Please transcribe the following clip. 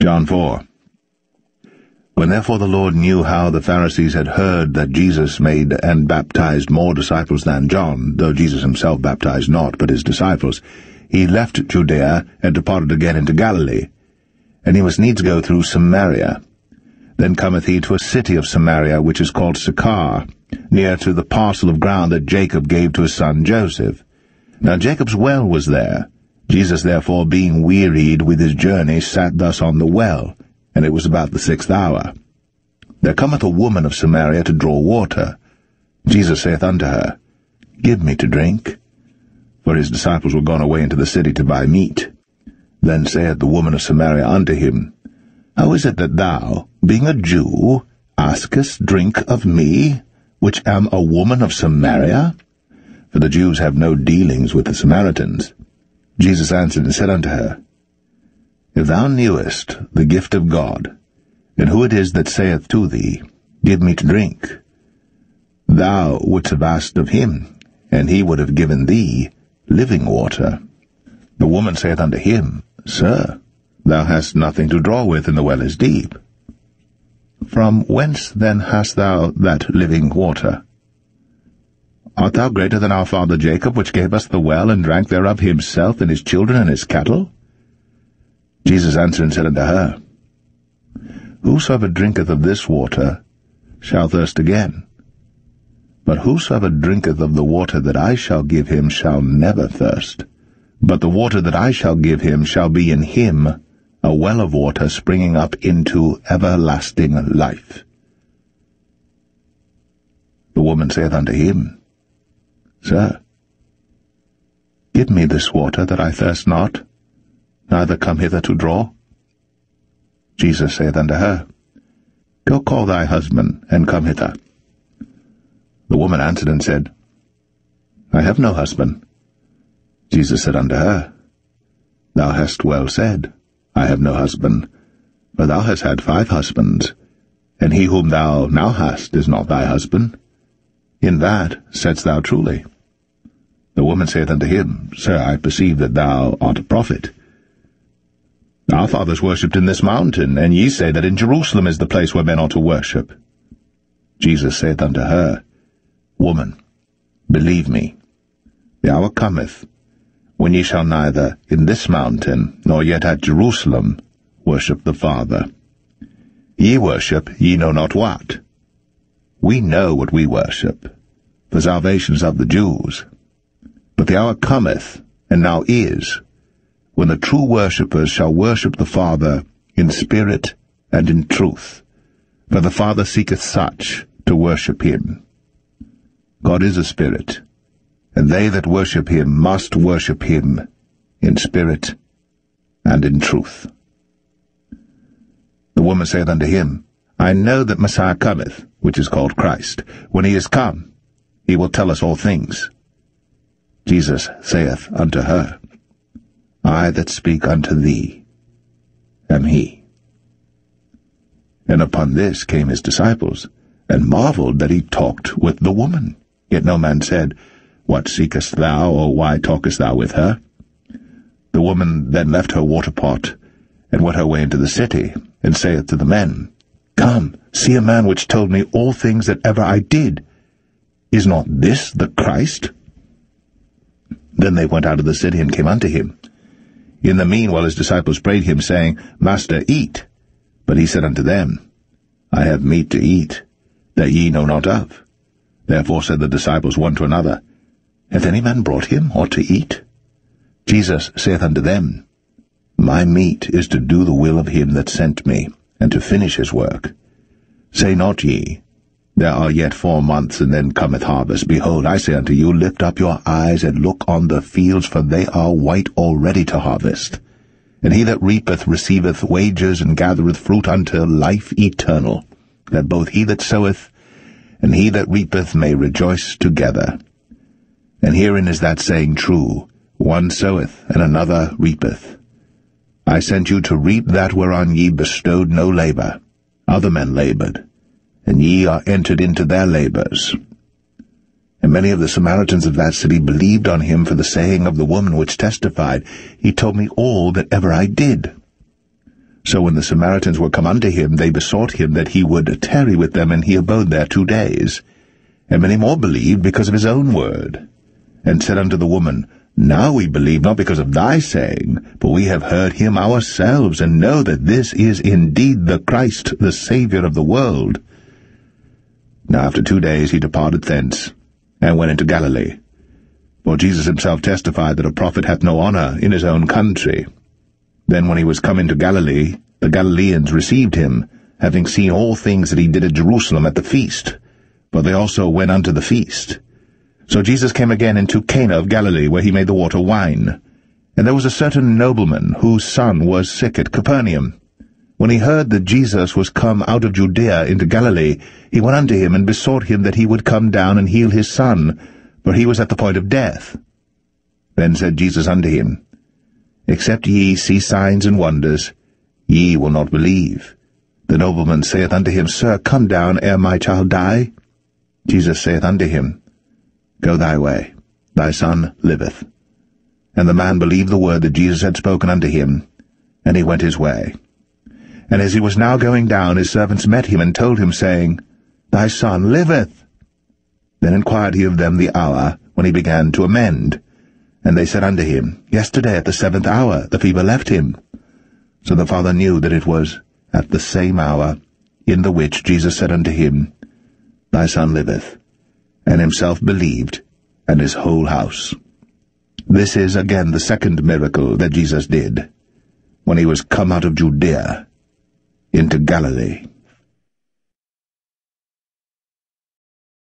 John 4 When therefore the Lord knew how the Pharisees had heard that Jesus made and baptized more disciples than John, though Jesus himself baptized not, but his disciples, he left Judea and departed again into Galilee. And he must needs go through Samaria. Then cometh he to a city of Samaria, which is called Sychar, near to the parcel of ground that Jacob gave to his son Joseph. Now Jacob's well was there. Jesus therefore, being wearied with his journey, sat thus on the well, and it was about the sixth hour. There cometh a woman of Samaria to draw water. Jesus saith unto her, Give me to drink. For his disciples were gone away into the city to buy meat. Then saith the woman of Samaria unto him, How is it that thou, being a Jew, askest drink of me, which am a woman of Samaria? For the Jews have no dealings with the Samaritans. Jesus answered and said unto her, If thou knewest the gift of God, and who it is that saith to thee, Give me to drink, thou wouldst have asked of him, and he would have given thee living water. The woman saith unto him, Sir, thou hast nothing to draw with, and the well is deep. From whence then hast thou that living water? Art thou greater than our father Jacob, which gave us the well, and drank thereof himself, and his children, and his cattle? Jesus answered and said unto her, Whosoever drinketh of this water shall thirst again. But whosoever drinketh of the water that I shall give him shall never thirst. But the water that I shall give him shall be in him a well of water springing up into everlasting life. The woman saith unto him, Sir, give me this water that I thirst not, neither come hither to draw. Jesus saith unto her, Go call thy husband, and come hither. The woman answered and said, I have no husband. Jesus said unto her, Thou hast well said, I have no husband, for thou hast had five husbands, and he whom thou now hast is not thy husband. In that saidst thou truly. The woman saith unto him, Sir, I perceive that thou art a prophet. Our fathers worshipped in this mountain, and ye say that in Jerusalem is the place where men ought to worship. Jesus saith unto her, Woman, believe me, the hour cometh, when ye shall neither in this mountain, nor yet at Jerusalem, worship the Father. Ye worship ye know not what. We know what we worship, the salvation is of the Jews. But the hour cometh, and now is, when the true worshippers shall worship the Father in spirit and in truth, for the Father seeketh such to worship him. God is a spirit, and they that worship him must worship him in spirit and in truth. The woman saith unto him, I know that Messiah cometh, which is called Christ. When he is come, he will tell us all things. Jesus saith unto her, I that speak unto thee am he. And upon this came his disciples, and marveled that he talked with the woman. Yet no man said, What seekest thou, or why talkest thou with her? The woman then left her water pot, and went her way into the city, and saith to the men, Come, see a man which told me all things that ever I did. Is not this the Christ? Then they went out of the city and came unto him. In the meanwhile his disciples prayed him, saying, Master, eat. But he said unto them, I have meat to eat, that ye know not of. Therefore said the disciples one to another, Hath any man brought him aught to eat? Jesus saith unto them, My meat is to do the will of him that sent me, and to finish his work. Say not ye, there are yet four months, and then cometh harvest. Behold, I say unto you, lift up your eyes, and look on the fields, for they are white already to harvest. And he that reapeth receiveth wages, and gathereth fruit unto life eternal, that both he that soweth and he that reapeth may rejoice together. And herein is that saying true, One soweth, and another reapeth. I sent you to reap that whereon ye bestowed no labour. Other men laboured, and ye are entered into their labours. And many of the Samaritans of that city believed on him for the saying of the woman which testified, He told me all that ever I did. So when the Samaritans were come unto him, they besought him that he would tarry with them, and he abode there two days. And many more believed because of his own word, and said unto the woman, Now we believe not because of thy saying, but we have heard him ourselves, and know that this is indeed the Christ, the Saviour of the world. Now after two days he departed thence, and went into Galilee. For Jesus himself testified that a prophet hath no honour in his own country. Then when he was come into Galilee, the Galileans received him, having seen all things that he did at Jerusalem at the feast. For they also went unto the feast. So Jesus came again into Cana of Galilee, where he made the water wine. And there was a certain nobleman, whose son was sick at Capernaum. When he heard that Jesus was come out of Judea into Galilee, he went unto him and besought him that he would come down and heal his son, for he was at the point of death. Then said Jesus unto him, Except ye see signs and wonders, ye will not believe. The nobleman saith unto him, Sir, come down ere my child die. Jesus saith unto him, Go thy way, thy son liveth. And the man believed the word that Jesus had spoken unto him, and he went his way. And as he was now going down, his servants met him and told him, saying, Thy son liveth. Then inquired he of them the hour when he began to amend. And they said unto him, Yesterday at the seventh hour the fever left him. So the father knew that it was at the same hour in the which Jesus said unto him, Thy son liveth, and himself believed, and his whole house. This is again the second miracle that Jesus did, when he was come out of Judea into Galilee.